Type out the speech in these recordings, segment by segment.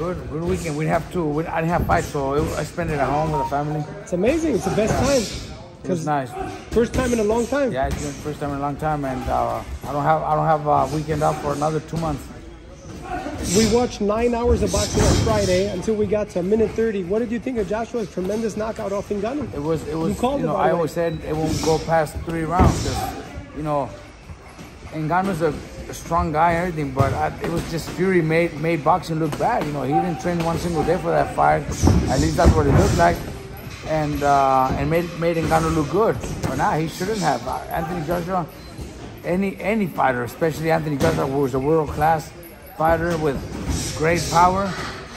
good, good weekend. We have two. We, I didn't have fights, so it, I spent it at home with the family. It's amazing. It's the best time. It was nice. First time in a long time. Yeah, it's been first time in a long time, and uh, I don't have I don't have a weekend off for another two months. We watched nine hours of boxing on Friday until we got to minute 30. What did you think of Joshua's tremendous knockout off Ngannou? It was it was You called you it, know the I always said it won't go past three rounds. 'cause, you know, Ngannou's a, a strong guy and everything, but I, it was just Fury made made boxing look bad. You know, he didn't train one single day for that fight. At least that's what it looked like, and uh, and made made Ngannou look good. But now he shouldn't have. Uh, Anthony Joshua, any any fighter, especially Anthony Joshua, who was a world class fighter with great power,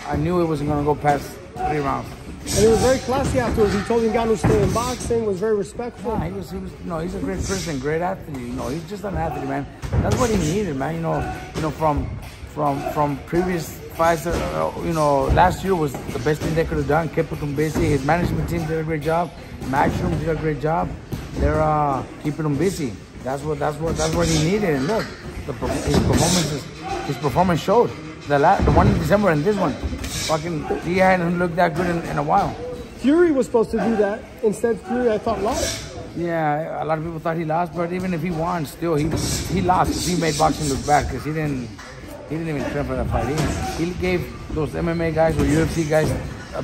I knew it wasn't going to go past three rounds. And it was very classy afterwards. He told Ngannou to stay in boxing, was very respectful. Yeah, he was, he was, know, he's a great person, great athlete. You know, he's just an athlete, man. That's what he needed, man. You know, you know, from from from previous fights, uh, you know, last year was the best thing they could have done. Kept him busy. His management team did a great job. Matchroom did a great job. They're uh, keeping him busy. That's what that's what that's what he needed. And look, the, his performances, his performance showed. The la- the one in December and this one, fucking, he hadn't looked that good in, in a while. Fury was supposed to do that. Instead, Fury, I thought, lost. Yeah, a lot of people thought he lost, but even if he won, still he he lost 'cause he made boxing look bad because he didn't he didn't even train for that fight. He, he gave those MMA guys or UFC guys a,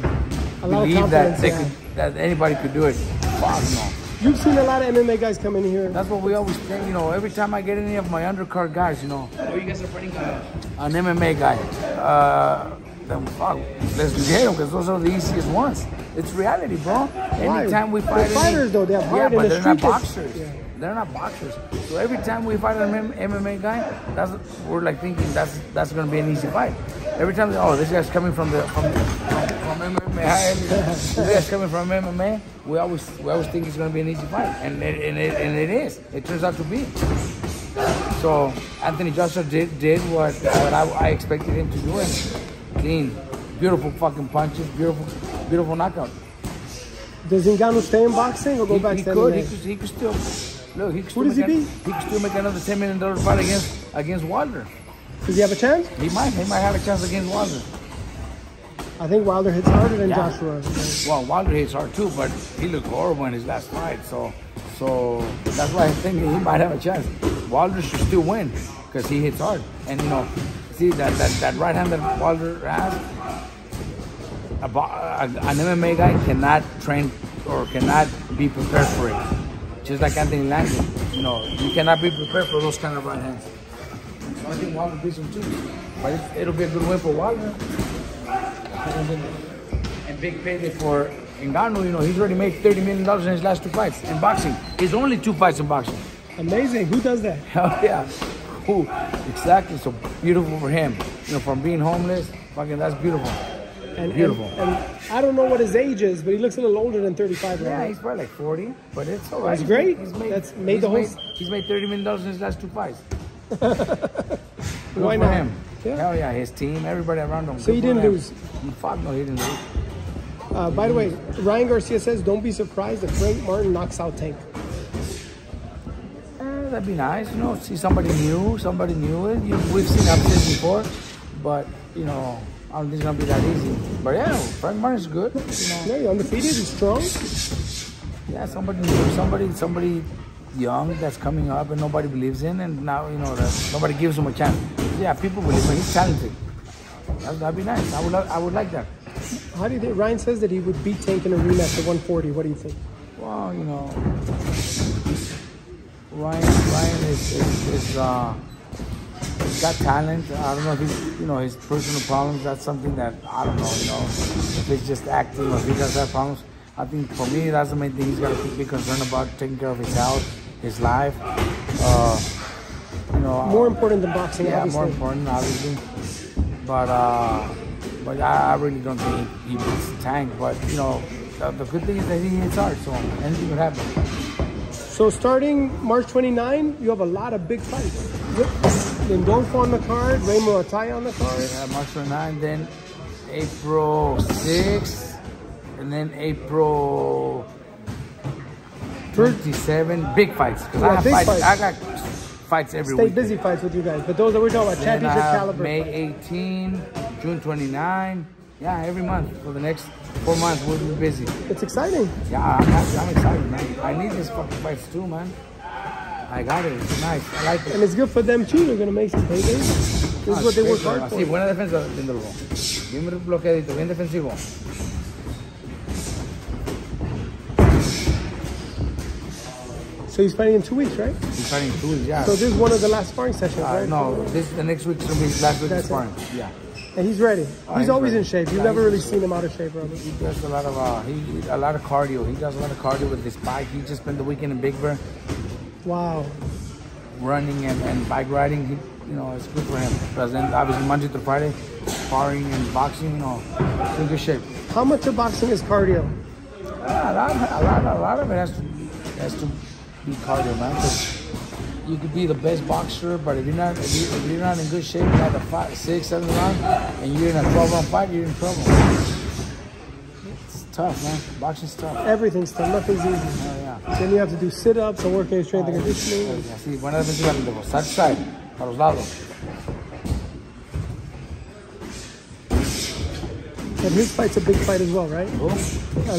A lot believe that they yeah. could that anybody could do it. Fuck no. You've seen a lot of MMA guys come in here. That's what we always think. You know, every time I get any of my undercard guys, you know, Oh, you guys are fighting uh, an MMA guy, uh, then fuck, let's get them because those are the easiest ones. It's reality, bro. Anytime we They're fight, fighters, though. They have yeah, but the they're not boxers. yeah. They're not boxers. So every time we fight an MMA guy, that's we're like thinking that's that's gonna be an easy fight. Every time, oh, this guy's coming from the from from, from MMA. This guy's coming from MMA. We always we always think it's gonna be an easy fight, and it, and it, and it is. It turns out to be. So Anthony Joshua did did what what I, I expected him to do, and clean, beautiful fucking punches, beautiful beautiful knockout. Does Ngannou stay in boxing or go He, back he to could, MMA? he could, he could still look. He could still Who does he make an- beat? He could still make another ten million dollar fight against against Wilder. Does he have a chance? He might he might have a chance against Wilder. I think Wilder hits harder than Yeah. Joshua. Well, Wilder hits hard too, but he looked horrible in his last fight. So so that's why I think he might have a chance. Wilder should still win because he hits hard, and you know, see that that, that right hand that Wilder has. A, a, an MMA guy cannot train or cannot be prepared for it. Just like Anthony Langdon, you know, you cannot be prepared for those kind of right hands. So I think Wilder beats him too, but it, it'll be a good win for Wilder. And big payday for Ngannou, you know, he's already made $30 million in his last two fights in boxing. His only two fights in boxing. Amazing. Who does that? Hell oh, yeah. Exactly. So beautiful for him. You know, from being homeless, fucking that's beautiful. And, Beautiful. And, and I don't know what his age is, but he looks a little older than 35 Yeah, right he's probably like 40, but it's all right. That's great. He's made, That's made he's the whole- Made, he's made $30 million in his last two fights. Why not? him. Yeah. Hell yeah, his team, everybody around him. So Good he didn't them. lose. Fuck no, he didn't lose. Uh, by the way, Ryan Garcia says, don't be surprised if Frank Martin knocks out Tank. Eh, that'd be nice, you know, see somebody new, somebody new. You, we've seen upsets before, but, you know, I don't think it's going to be that easy. But yeah, Frank Martin's good, you know. Yeah, he's undefeated. He's strong. Yeah, somebody new, somebody, somebody young that's coming up and nobody believes in, and now, you know, that nobody gives him a chance. Yeah, people believe him. He's talented. That, that'd be nice. I would, I would like that. How do you think? Ryan says that he would beat Tank in a rematch at 140. What do you think? Well, you know, Ryan, Ryan is, is, is uh, he's got talent. I don't know if he's, you know, his personal problems. That's something that I don't know. You know, if it's just acting or if he does have problems. I think for me, that's the main thing he's got to be concerned about: taking care of his health, his life. Uh, you know, More important than boxing, yeah, obviously. more important, obviously. But uh, but I, I really don't think he, he beats Tank. But you know, the, the good thing is that he hits hard, so anything could happen. So starting March 29, you have a lot of big fights. Lindolfo on the card, Raymond Ataya on the card. Uh, March 29, then April 6th, and then April 37. Big fights. Yeah, I have big fights. fights. I got fights every Stay week. busy fights with you guys, but those are we're talking about championship caliber. May fights. 18, June 29. Yeah, every month for the next four months we'll be busy. It's exciting. Yeah, I'm, happy. I'm excited, man. I need this fucking fights too, man. I got it. It's nice. I like it. And it's good for them too. They're gonna make some paydays. This is what they work hard Así, for. buena defensa, Lindolfo. Bien bloqueadito, bien defensivo. So he's fighting in two weeks, right? He's fighting in two weeks, yeah. So this is one of the last sparring sessions, Uh, right? no, this the next week's gonna be last week's of That's it. sparring. Yeah. And he's ready. Oh, he's he's always ready. in shape. You've Yeah, never really seen him out of shape, Robert. He does a lot of uh, he, he- a lot of cardio. He does a lot of cardio with his bike. He just spent the weekend in Big Bear Wow. running and, and bike riding. He, you know, it's good for him. Because then obviously Monday to Friday, sparring and boxing. You know, in good shape. How much of boxing is cardio? Yeah, a lot, a lot, a lot of it has to has to be cardio, man. You could be the best boxer, but if you're not if, you, if you're not in good shape, have a five, six, seven round, and you're in a 12 round fight, you're in trouble. It's tough, man. Boxing's tough. Everything's tough. Nothing's easy. Oh, yeah. Then you have to do sit-ups and work on your strength and conditioning. Así, buena defensiva, Lindolfo. Side to side, para los lados. And his fight's a big fight as well, right? Who? Uh,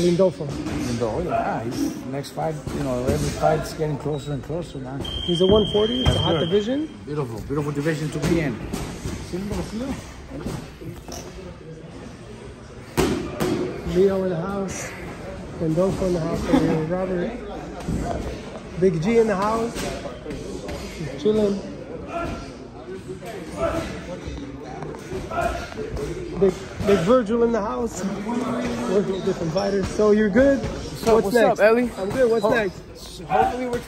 Lindolfo. Lindor, yeah, he's next fight, you know, every fight's getting closer and closer, man. He's a 140. It's a hot good. division. Beautiful, beautiful division to be in. Leo? In the house. Lindolfo in the house. Robert. Big G in the house. He's chilling. Big, big Virgil in the house. Working with different fighters. So you're good. up? What's What's next? up, Ellie? I'm good. What's Oh. next? Hopefully we're